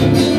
Música